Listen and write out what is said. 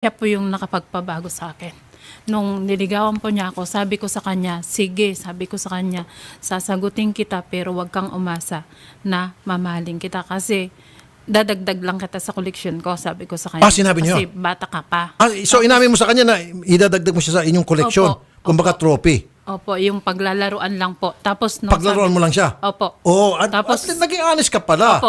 Siya po yung nakapagpabago sa akin. Nung niligawan po niya ako, sabi ko sa kanya, sige, sabi ko sa kanya, sasagutin kita pero wag kang umasa na mamahalin kita kasi dadagdag lang kita sa collection ko, sabi ko sa kanya. Ah, sinabi niyo? Kasi bata ka pa. Ah, so inamin mo sa kanya na idadagdag mo siya sa inyong collection, Opo. Kumbaga trophy. Opo, yung paglalaruan lang po. Tapos nung Paglaruan sabi- mo lang siya. Opo. Oo, at, Tapos- at naging honest ka pala. Opo.